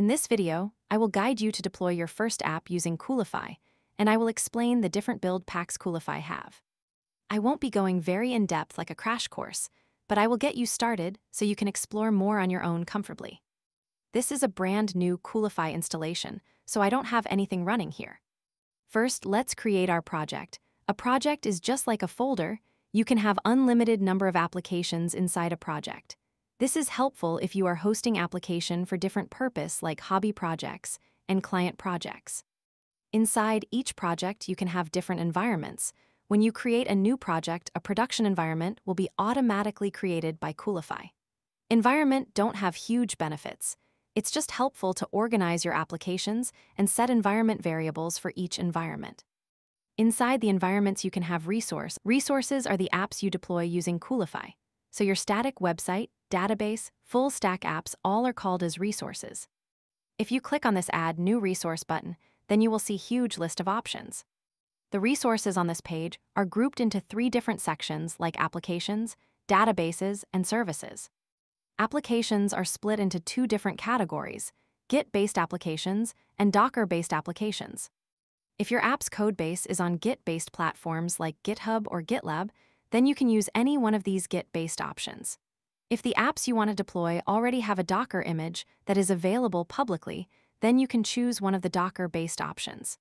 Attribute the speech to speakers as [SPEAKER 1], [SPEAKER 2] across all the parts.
[SPEAKER 1] In this video, I will guide you to deploy your first app using Coolify, and I will explain the different build packs Coolify have. I won't be going very in-depth like a crash course, but I will get you started so you can explore more on your own comfortably. This is a brand new Coolify installation, so I don't have anything running here. First, let's create our project. A project is just like a folder, you can have unlimited number of applications inside a project. This is helpful if you are hosting application for different purpose like hobby projects and client projects. Inside each project, you can have different environments. When you create a new project, a production environment will be automatically created by Coolify. Environment don't have huge benefits. It's just helpful to organize your applications and set environment variables for each environment. Inside the environments, you can have resource. Resources are the apps you deploy using Coolify. So your static website, database, full stack apps all are called as resources. If you click on this Add New Resource button, then you will see huge list of options. The resources on this page are grouped into three different sections like applications, databases, and services. Applications are split into two different categories, Git-based applications and Docker-based applications. If your app's codebase is on Git-based platforms like GitHub or GitLab, then you can use any one of these Git-based options. If the apps you want to deploy already have a Docker image that is available publicly, then you can choose one of the Docker-based options.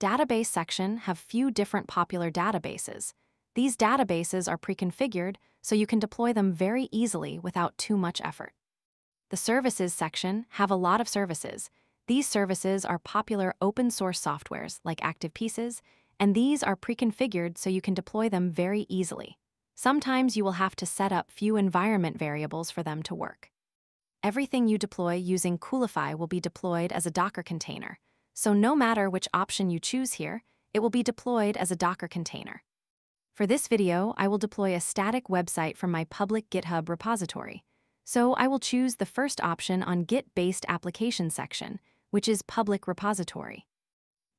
[SPEAKER 1] Database section have few different popular databases. These databases are pre-configured, so you can deploy them very easily without too much effort. The services section have a lot of services, these services are popular open source softwares like Activepieces, and these are pre-configured so you can deploy them very easily. Sometimes you will have to set up few environment variables for them to work. Everything you deploy using Coolify will be deployed as a Docker container, so no matter which option you choose here, it will be deployed as a Docker container. For this video, I will deploy a static website from my public GitHub repository, so I will choose the first option on Git-based application section, which is public repository.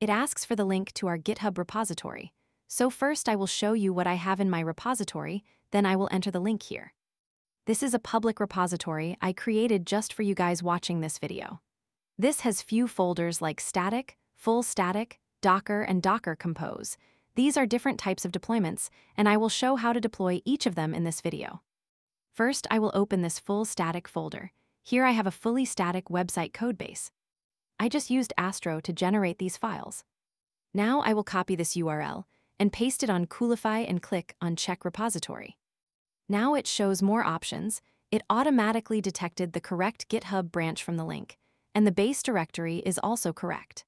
[SPEAKER 1] It asks for the link to our GitHub repository. So first I will show you what I have in my repository, then I will enter the link here. This is a public repository I created just for you guys watching this video. This has few folders like static, full static, Docker, and Docker Compose. These are different types of deployments, and I will show how to deploy each of them in this video. First, I will open this full static folder. Here I have a fully static website codebase. I just used Astro to generate these files. Now I will copy this URL and paste it on Coolify and click on Check Repository. Now it shows more options. It automatically detected the correct GitHub branch from the link, and the base directory is also correct.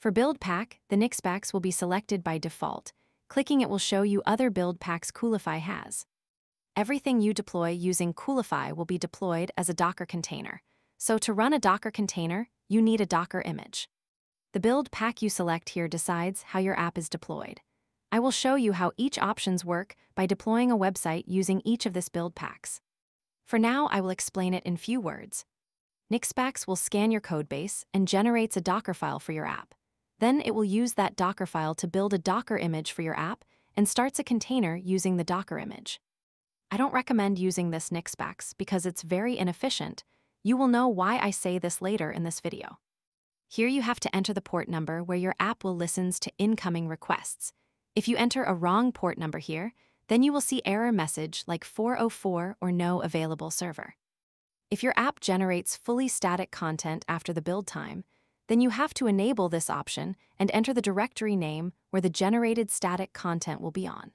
[SPEAKER 1] For build pack, the Nixpacks will be selected by default. Clicking it will show you other build packs Coolify has. Everything you deploy using Coolify will be deployed as a Docker container. So to run a Docker container, you need a Docker image. The build pack you select here decides how your app is deployed. I will show you how each options work by deploying a website using each of this build packs. For now, I will explain it in few words. Nixpacks will scan your codebase and generates a Docker file for your app. Then it will use that Docker file to build a Docker image for your app and starts a container using the Docker image. I don't recommend using this Nixpacks because it's very inefficient you will know why I say this later in this video. Here you have to enter the port number where your app will listens to incoming requests. If you enter a wrong port number here, then you will see error message like 404 or no available server. If your app generates fully static content after the build time, then you have to enable this option and enter the directory name where the generated static content will be on.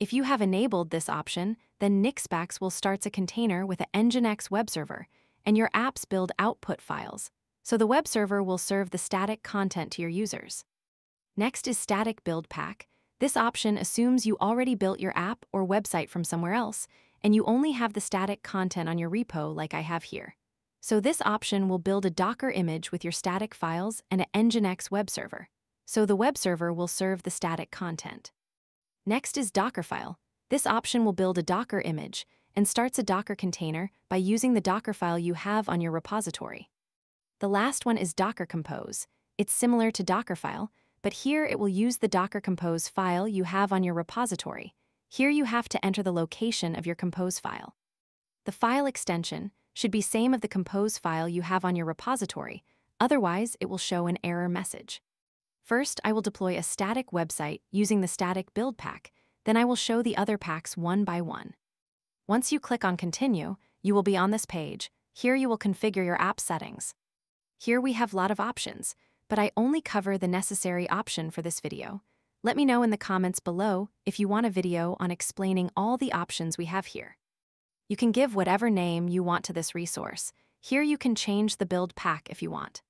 [SPEAKER 1] If you have enabled this option, then Nixpacks will start a container with a Nginx web server and your apps build output files, so the web server will serve the static content to your users. Next is Static Build Pack. This option assumes you already built your app or website from somewhere else, and you only have the static content on your repo like I have here. So this option will build a Docker image with your static files and an Nginx web server, so the web server will serve the static content. Next is Dockerfile. This option will build a Docker image, and starts a Docker container by using the Docker file you have on your repository. The last one is Docker Compose. It's similar to Dockerfile, but here it will use the Docker Compose file you have on your repository. Here you have to enter the location of your Compose file. The file extension, should be same of the compose file you have on your repository, otherwise it will show an error message. First, I will deploy a static website using the static build pack, then I will show the other packs one by one. Once you click on Continue, you will be on this page. Here you will configure your app settings. Here we have a lot of options, but I only cover the necessary option for this video. Let me know in the comments below if you want a video on explaining all the options we have here. You can give whatever name you want to this resource. Here you can change the build pack if you want.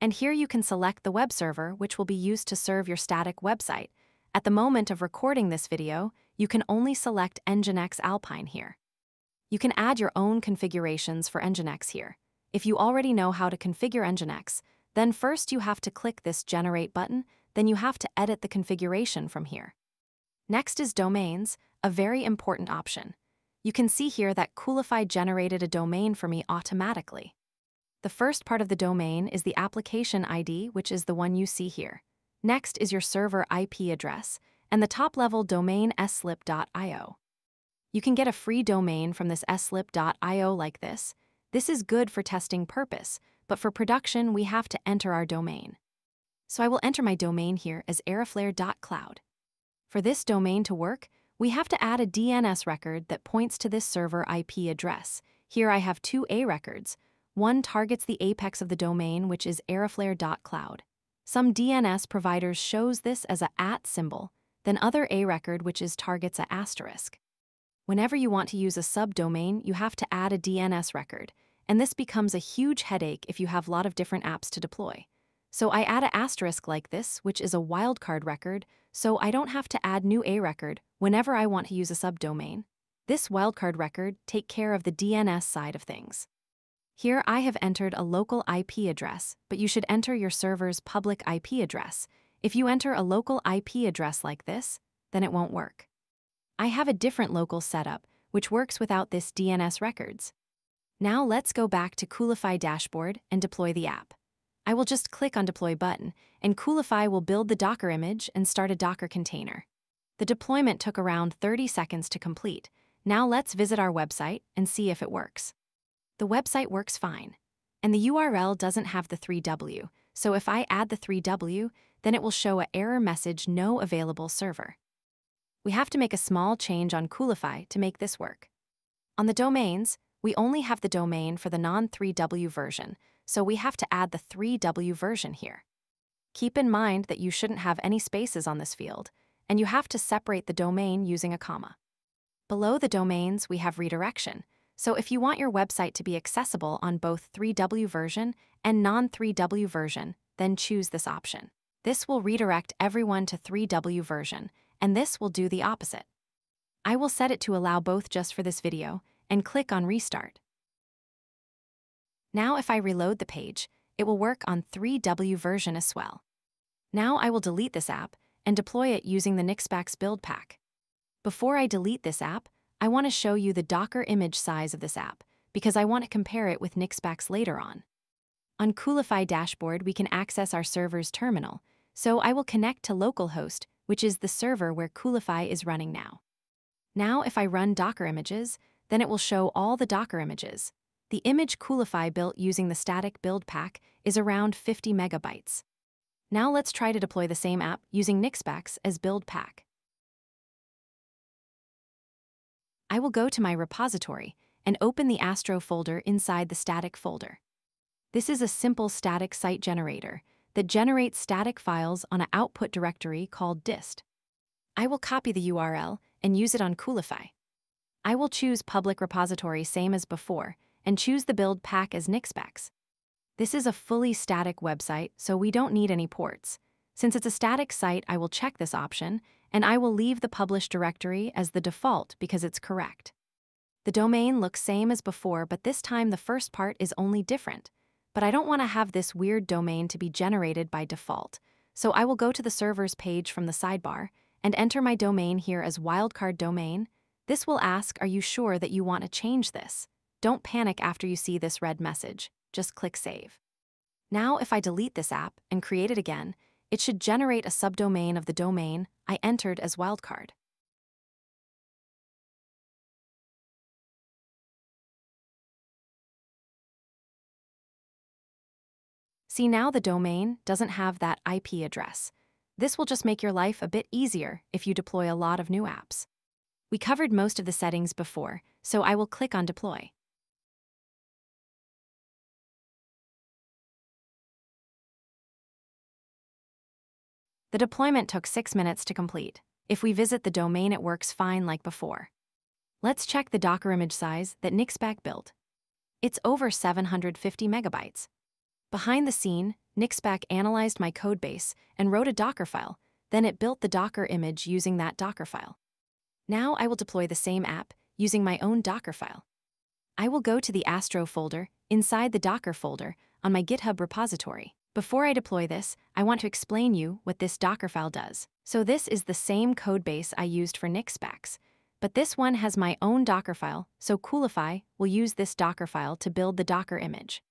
[SPEAKER 1] And here you can select the web server which will be used to serve your static website. At the moment of recording this video, you can only select Nginx Alpine here. You can add your own configurations for Nginx here. If you already know how to configure Nginx, then first you have to click this Generate button, then you have to edit the configuration from here. Next is Domains, a very important option. You can see here that Coolify generated a domain for me automatically. The first part of the domain is the application ID, which is the one you see here. Next is your server IP address, and the top-level domain sslip.io. You can get a free domain from this sslip.io like this. This is good for testing purpose, but for production we have to enter our domain. So I will enter my domain here as airoflare.cloud. For this domain to work, we have to add a DNS record that points to this server IP address. Here I have two A records. One targets the apex of the domain, which is airoflare.cloud. Some DNS providers shows this as a at symbol, then other A record which is targets a asterisk. Whenever you want to use a subdomain, you have to add a DNS record, and this becomes a huge headache if you have a lot of different apps to deploy. So I add a asterisk like this, which is a wildcard record, so I don't have to add new A record whenever I want to use a subdomain. This wildcard record take care of the DNS side of things. Here I have entered a local IP address, but you should enter your server's public IP address. If you enter a local IP address like this, then it won't work. I have a different local setup, which works without this DNS records. Now let's go back to Coolify dashboard and deploy the app. I will just click on Deploy button, and Coolify will build the Docker image and start a Docker container. The deployment took around 30 seconds to complete. Now let's visit our website and see if it works. The website works fine, and the URL doesn't have the 3W, so if I add the 3W, then it will show a error message no available server. We have to make a small change on Coolify to make this work. On the domains, we only have the domain for the non-3W version, so we have to add the 3W version here. Keep in mind that you shouldn't have any spaces on this field, and you have to separate the domain using a comma. Below the domains, we have redirection, so if you want your website to be accessible on both 3W version and non-3W version, then choose this option. This will redirect everyone to 3W version, and this will do the opposite. I will set it to allow both just for this video, and click on Restart. Now if I reload the page, it will work on 3W version as well. Now I will delete this app and deploy it using the Nixpacks build pack. Before I delete this app, I want to show you the Docker image size of this app because I want to compare it with Nixpacks later on. On Coolify dashboard, we can access our server's terminal, so I will connect to localhost, which is the server where Coolify is running now. Now if I run Docker images, then it will show all the Docker images, the image Coolify built using the static build pack is around 50 megabytes. Now let's try to deploy the same app using Nixpacks as build pack. I will go to my repository and open the Astro folder inside the static folder. This is a simple static site generator that generates static files on an output directory called dist. I will copy the URL and use it on Coolify. I will choose public repository same as before and choose the build pack as Nixpacks. This is a fully static website, so we don't need any ports. Since it's a static site, I will check this option, and I will leave the publish directory as the default because it's correct. The domain looks same as before, but this time the first part is only different. But I don't want to have this weird domain to be generated by default, so I will go to the servers page from the sidebar and enter my domain here as wildcard domain. This will ask, are you sure that you want to change this? Don't panic after you see this red message, just click Save. Now if I delete this app and create it again, it should generate a subdomain of the domain I entered as wildcard. See now the domain doesn't have that IP address. This will just make your life a bit easier if you deploy a lot of new apps. We covered most of the settings before, so I will click on Deploy. The deployment took 6 minutes to complete. If we visit the domain it works fine like before. Let's check the Docker image size that Nixpack built. It's over 750 megabytes. Behind the scene, Nixpack analyzed my codebase and wrote a Docker file, then it built the Docker image using that Docker file. Now I will deploy the same app using my own Docker file. I will go to the Astro folder inside the Docker folder on my GitHub repository. Before I deploy this, I want to explain you what this Docker file does. So this is the same codebase I used for Nixpacks, but this one has my own Docker file, so Coolify will use this Docker file to build the Docker image.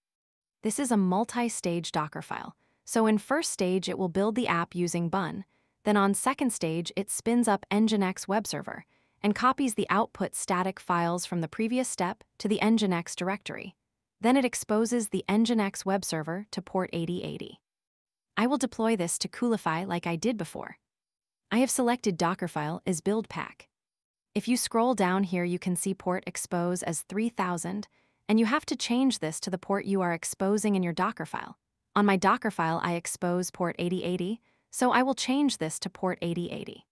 [SPEAKER 1] This is a multi-stage Docker file, so in first stage it will build the app using Bun, then on second stage it spins up Nginx web server and copies the output static files from the previous step to the Nginx directory. Then it exposes the Nginx web server to port 8080. I will deploy this to Coolify like I did before. I have selected Dockerfile as build pack. If you scroll down here, you can see port expose as 3000, and you have to change this to the port you are exposing in your Docker file. On my Docker file, I expose port 8080, so I will change this to port 8080.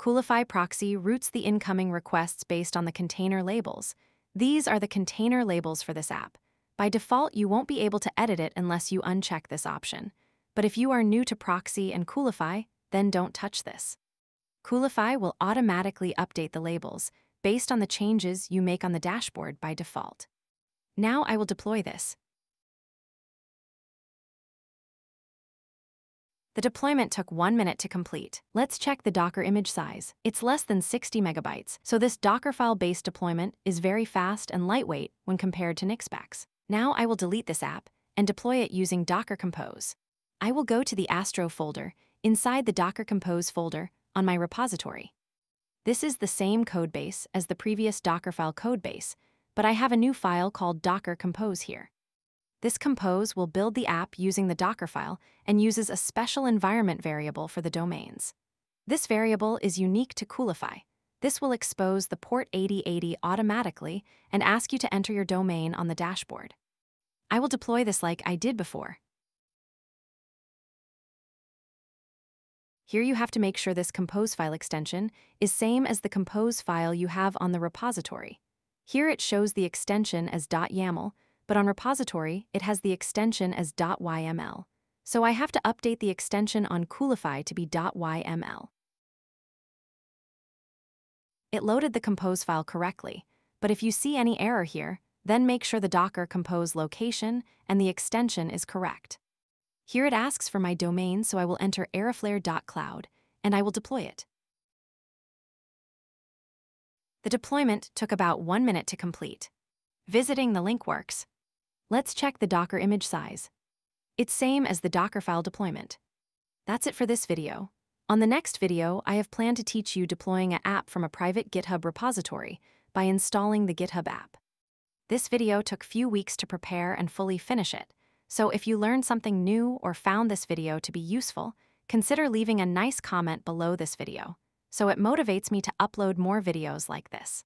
[SPEAKER 1] Coolify proxy routes the incoming requests based on the container labels. These are the container labels for this app. By default, you won't be able to edit it unless you uncheck this option. But if you are new to proxy and Coolify, then don't touch this. Coolify will automatically update the labels based on the changes you make on the dashboard by default. Now I will deploy this. The deployment took one minute to complete. Let's check the Docker image size. It's less than 60 megabytes, so this Dockerfile-based deployment is very fast and lightweight when compared to Nixpacks. Now I will delete this app and deploy it using Docker Compose. I will go to the Astro folder inside the Docker Compose folder on my repository. This is the same codebase as the previous Dockerfile codebase, but I have a new file called Docker Compose here. This Compose will build the app using the Docker file and uses a special environment variable for the domains. This variable is unique to Coolify. This will expose the port 8080 automatically and ask you to enter your domain on the dashboard. I will deploy this like I did before. Here you have to make sure this compose file extension is same as the compose file you have on the repository. Here it shows the extension as .yaml, but on repository it has the extension as .yml. So I have to update the extension on Coolify to be .yml. It loaded the compose file correctly, but if you see any error here, then make sure the Docker compose location and the extension is correct. Here it asks for my domain, so I will enter airoflare.cloud, and I will deploy it. The deployment took about one minute to complete. Visiting the link works. Let's check the Docker image size. It's same as the Dockerfile deployment. That's it for this video. On the next video, I have planned to teach you deploying an app from a private GitHub repository by installing the GitHub app. This video took few weeks to prepare and fully finish it, so if you learned something new or found this video to be useful, consider leaving a nice comment below this video, so it motivates me to upload more videos like this.